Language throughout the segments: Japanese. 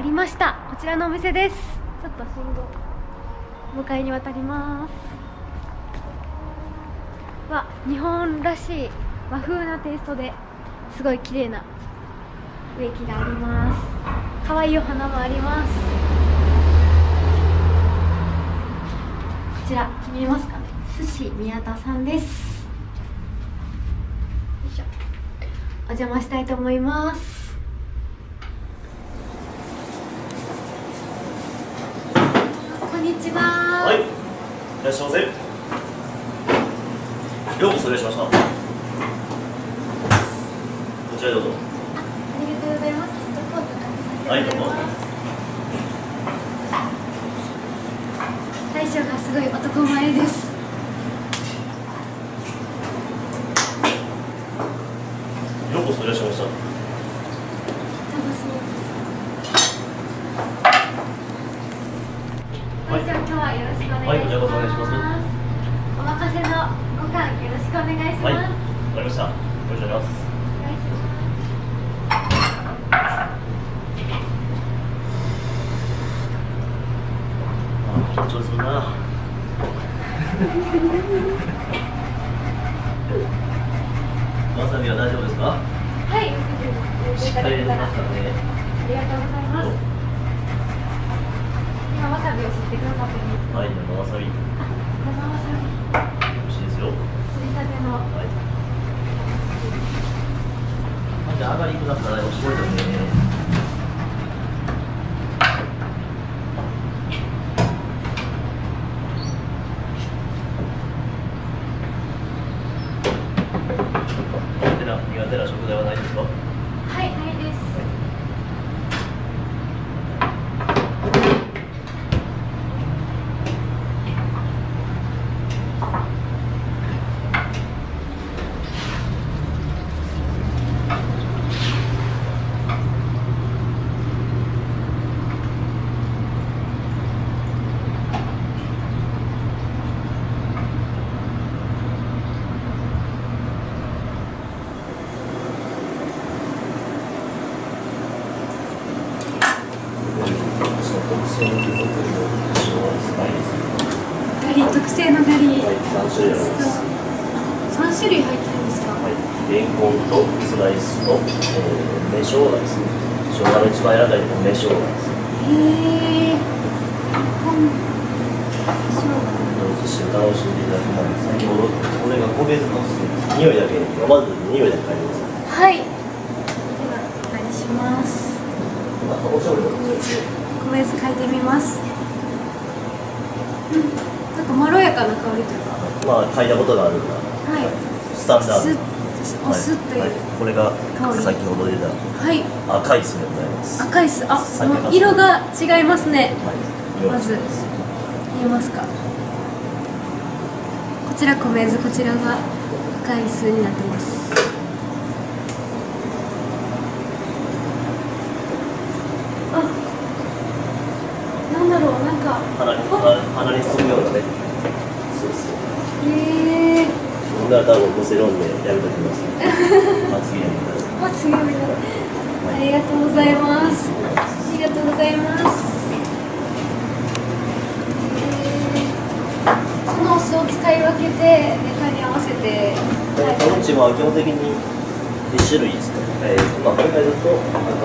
ありました。こちらのお店です。ちょっと信号向かいに渡ります。わ日本らしい和風なテイストですごい綺麗な植木があります。可愛いお花もあります。こちら見えますかね？寿司宮田さんです。お邪魔したいと思いますこんにちははい、いらっしゃいませ。ようこそいらっしゃいました。こちらへどうぞ。ありがとうございます。はい、どうも。大将がすごい男前です。ようこそいらっしゃいました。楽しみ。大将、今日はよろしくお願いします。はいこちらこそお任せのご飯よろしくお願いします。はい、わかりました。よろしくお願いします。緊張するな。わ さびは大丈夫ですか？はい、しっかり入れてますからね。ありがとうございます。今わさびを吸ってくださってるんです。はい、生わさび。上がりください。おしぼりですね。苦手な苦手な食材はないですか。はい、ないです。ガリ特製のガリ。三種類ありま種類入ってるんですか？はい、レンコンとスライスと、えー、芽生姜ですね。生姜の一番柔らかいのが芽生姜です。へえ。こん。お寿司を楽しんでいただく前に先ほどこれが米酢のスープ匂いだけ飲まずに匂いだけ嗅いでくださいはい。では、お願いします。あおしょうゆ米酢嗅いでみます。うん。まろやかな香りというか。まあ嗅いだことがあるんだはい。スタンダードす。お酢という。はい、これが先ほど出たはい。赤い酢でございます赤い酢。あ、酒もう色が違いますね。はいまず見えますか。こちら米酢、こちらが赤い酢になってます。あ、なんだろう、なんか。鼻に鼻につむようなねそうそうへえ。飲んだら多分むせ飲んでやめときます あ、りがとうございます。ありがとうございます。そのお酢を使い分けて、ネタに合わせて。うちは基本的に1種類ですね、えーまあ、これがずっと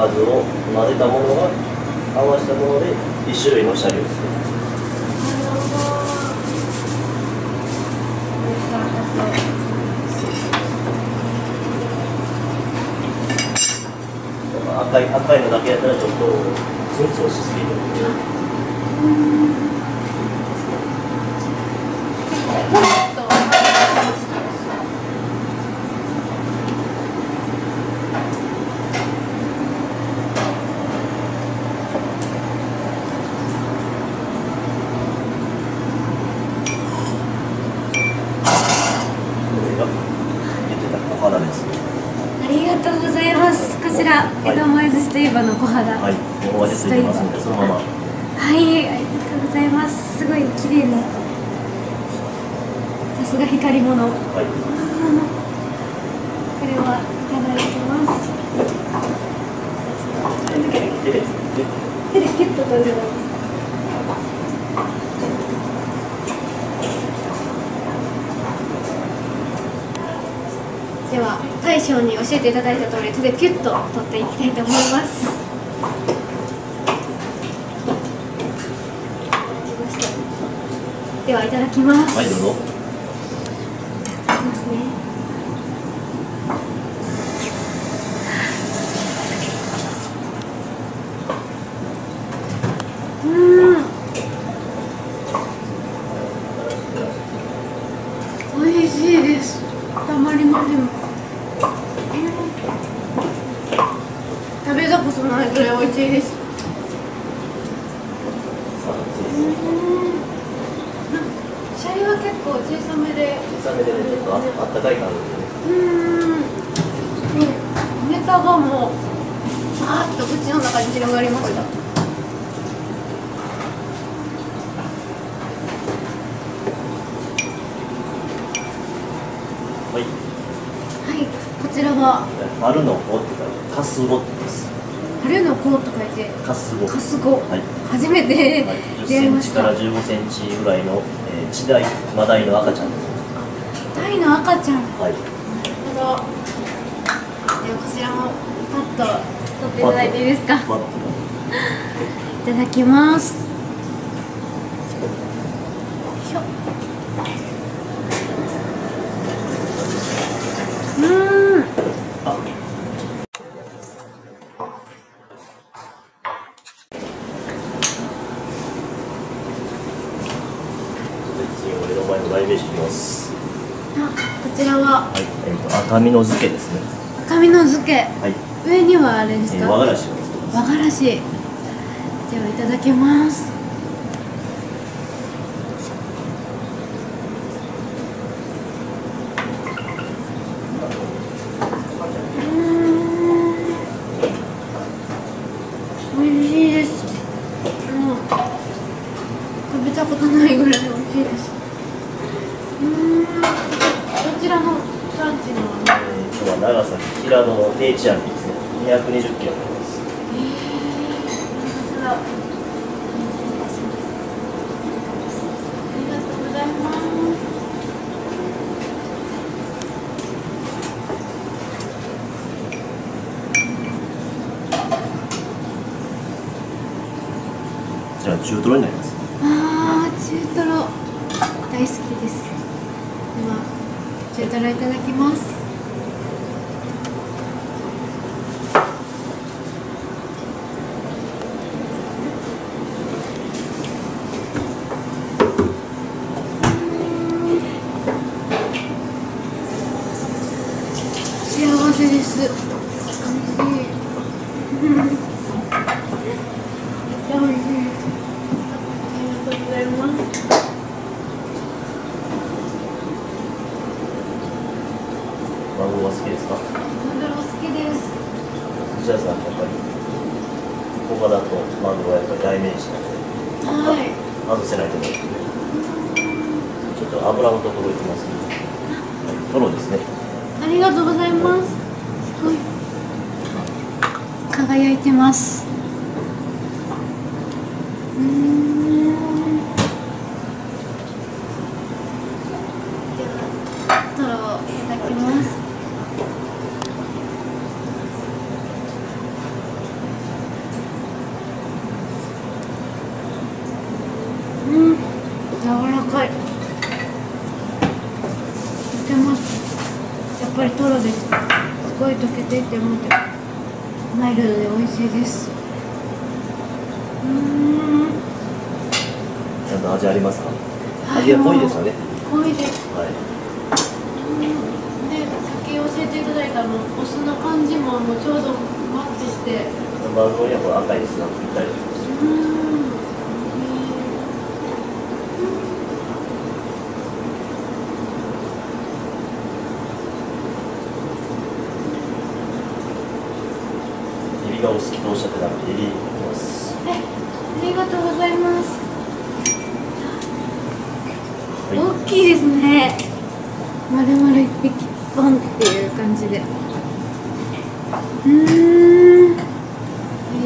赤酢を混ぜたものが合わせたもので1種類のシャリを作るなるほど。赤い赤いのだけやったらちょっとツンツンしすぎるのでれが言ってた小肌ですありがとうございます。こちら、江戸前寿司といえばの小肌。はいお味ついてますのでそのままはい、ありがとうございます。すごい綺麗な。さすが光り物。こはいれはいただきます。手で手でございますでは大将に教えていただいた通り手でピュッと取っていきたいと思いますではいただきます。はいどうぞ。いきますね。うん。美味しいです。たまりません。食べたことないぐらい美味しいですさあ次シャリは結構小さめで。小さめでねちょっとああったかい感じでね。うん。ネタがもうあーっと口の中に広がりました。はい。はい。こちらは。丸の子って書いてカスゴです。春の子と書いて。カスゴカスゴはい。初めてはい、10出会いました。センチから15センチぐらいの、えー、地代マダイの赤ちゃん。ですタイの赤ちゃん。なるはいほど。ではこちらもパッと取っていただいていいですか？いただきます。よいしょうーんあ次俺の前の代名詞いきますあこちらははい、えー、と赤身の漬けですね。赤身の漬けはい、上にはあれですか？えー、和がらし。和がらし。ではいただきます。うーん。美味しいです。もう食べたことないぐらい美味しいです。うーん。こちらの産地のえー、今日は長崎平戸の定置網ですね220キロありますありがとうございます。こちら中トロになりますああ、中トロ大好きです。では、中トロいただきます。幸せです。美味しい。しい。ありがとうございます。マグロは好きですかマグロ好きです。寿司屋さんやっぱり他だとマはい。外せないと思ちょっと油のところいきますね、はい、トロですねありがとうございます。すごい。輝いてます。うーん。では、トロをいただきます。うん、柔らかい。とてもやっぱりトロです。すごい溶けていてもマイルドで美味しいです。うーん。ちゃんと味ありますか？はい味が濃いですよね濃いです。はいうんで、先教えていただいたあのお酢の感じももうちょうどマッチして。マグロにはこれ赤いですがぴったりうーん。エビがお好きとおっしゃってたのでエビいきますえ、ありがとうございます。はい大きいですね。丸々一匹ポンっていう感じで。うーん。こ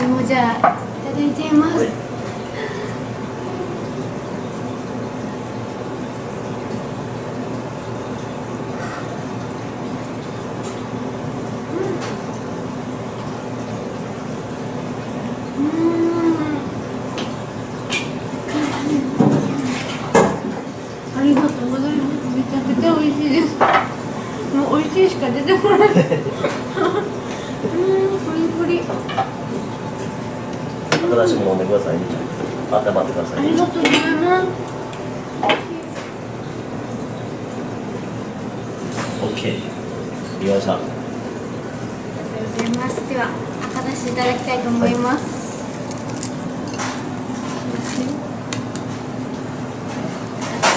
れもじゃあいただいています。はいしか出てこない。うんプリプリ新しいもの飲んでくださいね。温まってくださいね。ありがとうございます。オッケー。見ましたありがとうございます。では赤出しいただきたいと思います、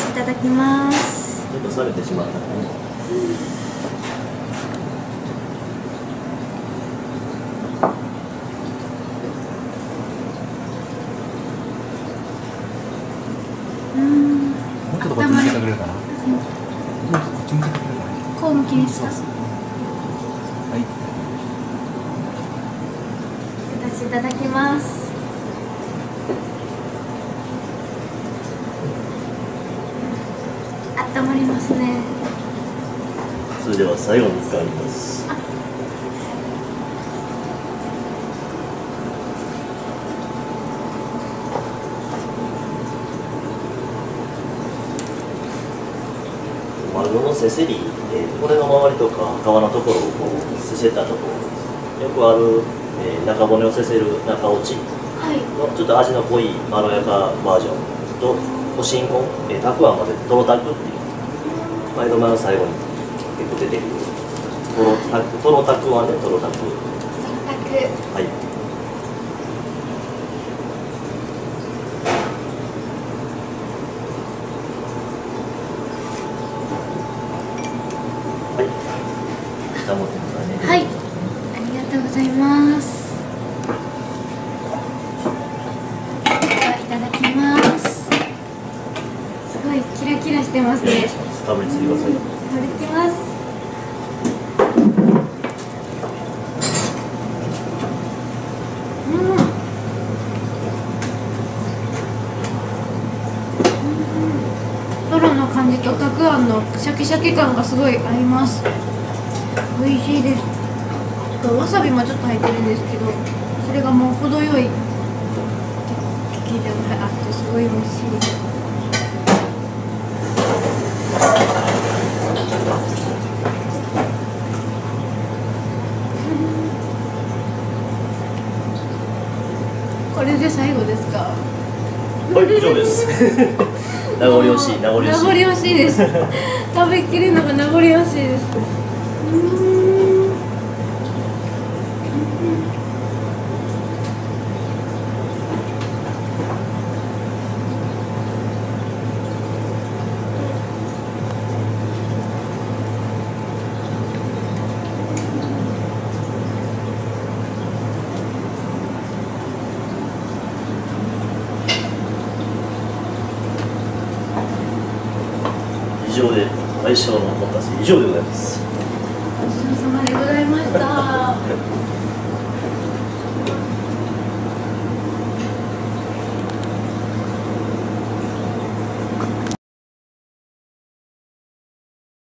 い。ただきます。ちょっと冷めてしまったねうんもうちょっとこっち向けてくれるかな。もうちょっとこっち向けてくれるかな。こう向きにしたはい。私いただきますあったまりますね。それでは最後に使います。マグロのせせり、えー、骨の周りとか皮のところをこうせせたところ。よくある、えー中骨をせせる中落ち。はい。のちょっと味の濃いまろやかバージョンとおしんこん、えー、たくあん混ぜてとろたくっていう前の前の最後に結構出てくるとろたくとろたくはねとろたく全くはいはい下持ってますではいただきますすごいキラキラしてください。いただきます。うん。トロの感じとたくあんのシャキシャキ感がすごい合います。美味しいです。わさびもちょっと入ってるんですけどそれがもう程よい。効いたのがあってすごい美味しいれで最後ですか？はい以上です。名残惜しい名残惜しい。名残惜しいです。食べきるのが名残惜しいです。うーん以上で相性の残った以上でございます。ごちそうさまでございました。